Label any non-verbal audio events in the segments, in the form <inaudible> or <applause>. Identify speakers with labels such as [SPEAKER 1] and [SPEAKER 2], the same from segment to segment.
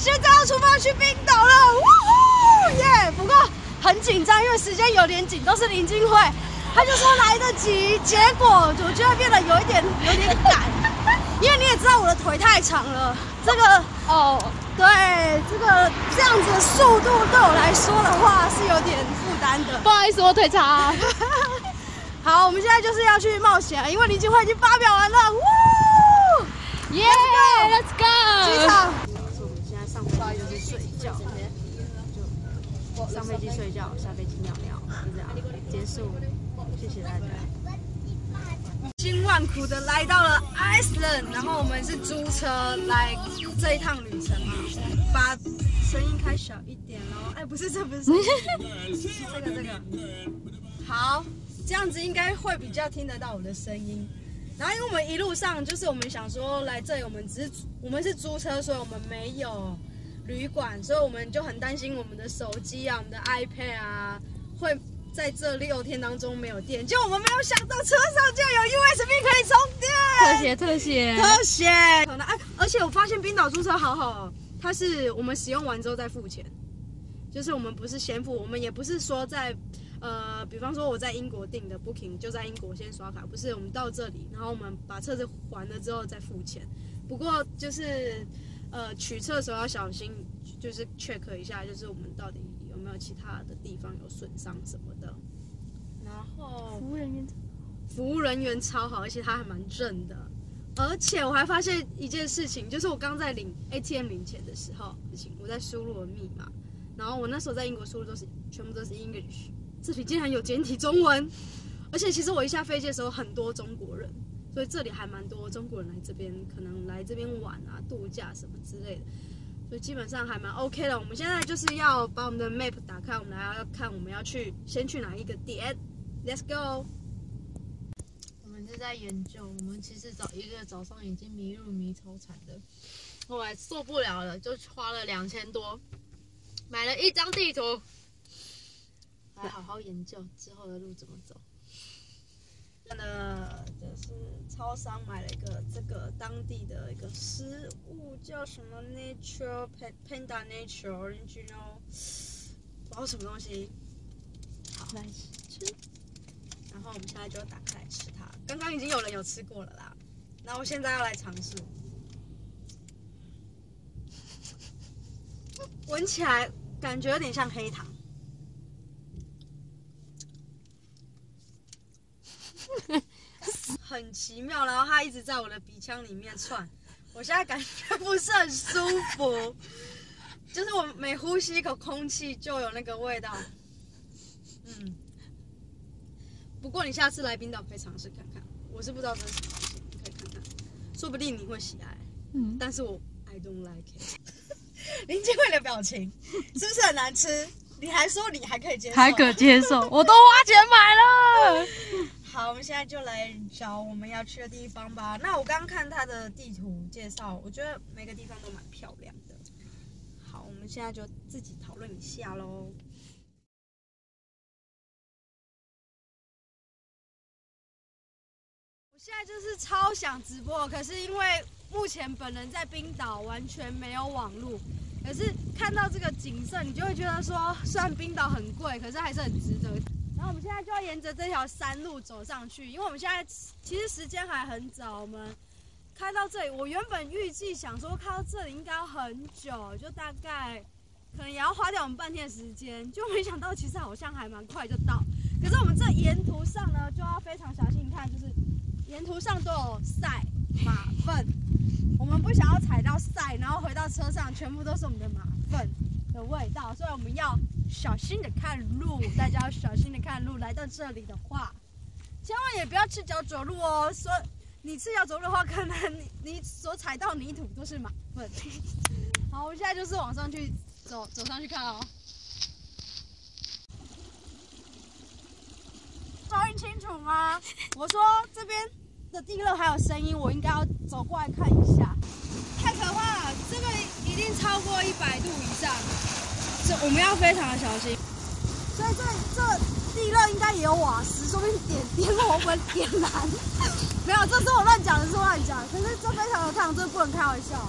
[SPEAKER 1] 现在要出发去冰岛了，呜呼耶！不过很紧张，因为时间有点紧，都是林金慧，他就说来得及，结果我觉得变得有一点有点赶，因为你也知道我的腿太长了，这个
[SPEAKER 2] 哦，
[SPEAKER 1] 对这个这样子的速度对我来说的话是有点负担的。
[SPEAKER 2] 不好意思，我腿长。<laughs>
[SPEAKER 1] 好，我们现在就是要去冒险了，因为林金慧已经发表完了，呜！
[SPEAKER 2] 耶，Let's go！
[SPEAKER 1] 场。是我们现在上飞机就是睡觉，就上飞机睡觉，下飞机尿尿，就这样结束。谢谢大家。辛万苦的来到了 Iceland，然后我们是租车来这一趟旅程嘛，把声音开小一点喽。哎，不是这不是，是 <laughs> 这个这个。好，这样子应该会比较听得到我的声音。然后因为我们一路上就是我们想说来这里，我们只是我们是租车，所以我们没有旅馆，所以我们就很担心我们的手机啊、我们的 iPad 啊会在这六天当中没有电。就我们没有想到车上竟然有 USB 可以充电，
[SPEAKER 2] 特写特写，
[SPEAKER 1] 特写。可能哎，而且我发现冰岛租车好好哦，它是我们使用完之后再付钱，就是我们不是先付，我们也不是说在。呃，比方说我在英国订的 Booking 就在英国先刷卡，不是我们到这里，然后我们把车子还了之后再付钱。不过就是呃取车的时候要小心，就是 check 一下，就是我们到底有没有其他的地方有损伤什么的。然后
[SPEAKER 2] 服务人员
[SPEAKER 1] 服务人员超好，而且他还蛮正的。而且我还发现一件事情，就是我刚在领 ATM 领钱的时候，我在输入了密码，然后我那时候在英国输入都是全部都是 English。这里竟然有简体中文，而且其实我一下飞机的时候很多中国人，所以这里还蛮多中国人来这边，可能来这边玩啊、度假什么之类的，所以基本上还蛮 OK 的。我们现在就是要把我们的 map 打开，我们来要看我们要去先去哪一个点，Let's go。
[SPEAKER 2] 我们是在研究，我们其实早一个早上已经迷路迷超惨的，后来受不了了，就花了两千多，买了一张地图，来好好研究之后的路怎么走。
[SPEAKER 1] 呢，就是超商买了一个这个当地的一个食物，叫什么 Nature Panda Nature Original，不知道什么东西。好，
[SPEAKER 2] 来吃，
[SPEAKER 1] 然后我们现在就打开来吃它。刚刚已经有人有吃过了啦，那我现在要来尝试。<laughs> 闻起来感觉有点像黑糖。很奇妙，然后它一直在我的鼻腔里面窜，<laughs> 我现在感觉不是很舒服，<laughs> 就是我每呼吸一口空气就有那个味道。嗯，不过你下次来冰岛可以尝试看看，我是不知道这是什么东西，你可以看看，说不定你会喜爱。
[SPEAKER 2] 嗯，
[SPEAKER 1] 但是我 I don't like it。<laughs> 林建慧的表情是不是很难吃？你还说你还可以接受？
[SPEAKER 2] 还可接受，我都花钱买了。
[SPEAKER 1] 现在就来找我们要去的地方吧。那我刚刚看它的地图介绍，我觉得每个地方都蛮漂亮的。好，我们现在就自己讨论一下喽。我现在就是超想直播，可是因为目前本人在冰岛，完全没有网络。可是看到这个景色，你就会觉得说，虽然冰岛很贵，可是还是很值得。然后我们现在就要沿着这条山路走上去，因为我们现在其实时间还很早，我们开到这里，我原本预计想说开到这里应该要很久，就大概可能也要花掉我们半天的时间，就没想到其实好像还蛮快就到。可是我们这沿途上呢，就要非常小心，你看就是沿途上都有晒马粪，我们不想要踩到晒，然后回到车上全部都是我们的马粪的味道，所以我们要小心的看路，大家要小心的看路。来到这里的话，千万也不要赤脚走路哦。说你赤脚走路的话，可能你你所踩到泥土都是马粪。<laughs> 好，我们现在就是往上去走，走上去看哦。收音清楚吗？我说这边的地热还有声音，我应该要走过来看一下。太可怕了，这个一定超过一百度以上，我们要非常的小心，所以这这地热应该也有瓦斯，说不定点点火粉点燃。没有，这是我乱讲，的是乱讲。可是这非常的烫，这不能开玩笑。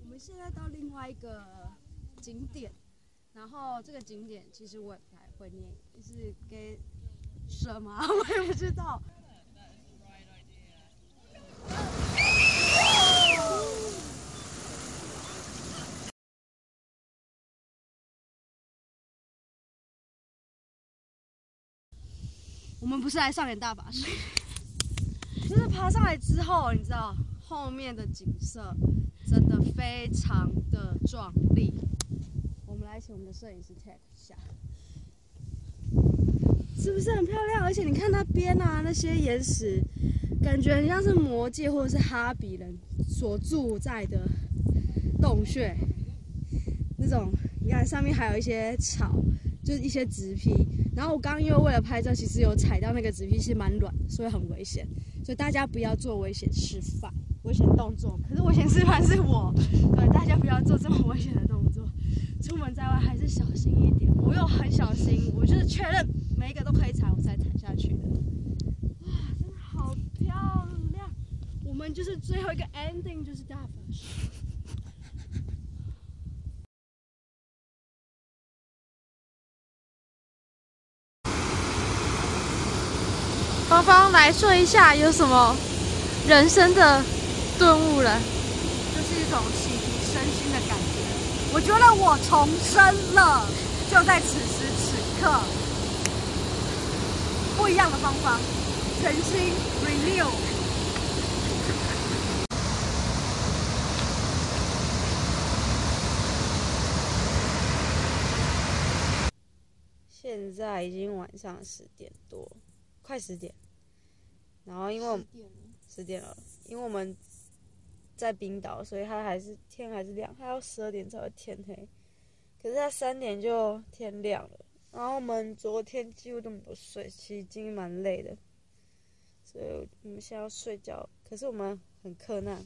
[SPEAKER 1] 我们现在到另外一个。景点，然后这个景点其实我也不太会念，就是给什么 <laughs> 我也不知道。我们不是来上演大法师，<laughs> 就是爬上来之后，你知道后面的景色真的非常的壮丽。来请我们的摄影师 take 一下，是不是很漂亮？而且你看那边啊，那些岩石，感觉很像是魔界或者是哈比人所住在的洞穴。那种你看上面还有一些草。就是一些植皮，然后我刚刚因为为了拍照，其实有踩到那个植皮是蛮软，所以很危险，所以大家不要做危险示范、危险动作。可是危险示范是我，大家不要做这么危险的动作，出门在外还是小心一点。我又很小心，我就是确认每一个都可以踩，我才踩下去的。哇，真的好漂亮！我们就是最后一个 ending，就是大法师。
[SPEAKER 2] 芳芳来说一下有什么人生的顿悟了，
[SPEAKER 1] 就是一种洗涤身心的感觉。我觉得我重生了，就在此时此刻。不一样的方法，全新 renew。
[SPEAKER 3] 现在已经晚上十点多，快十点。然后因为十点了，因为我们在冰岛，所以它还是天还是亮，它要十二点才会天黑。可是它三点就天亮了。然后我们昨天几乎都没有睡，其实已经蛮累的，所以我们现在要睡觉。可是我们很困难。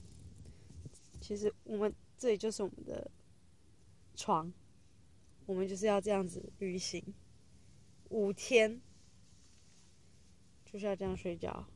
[SPEAKER 3] 其实我们这里就是我们的床，我们就是要这样子旅行五天，就是要这样睡觉。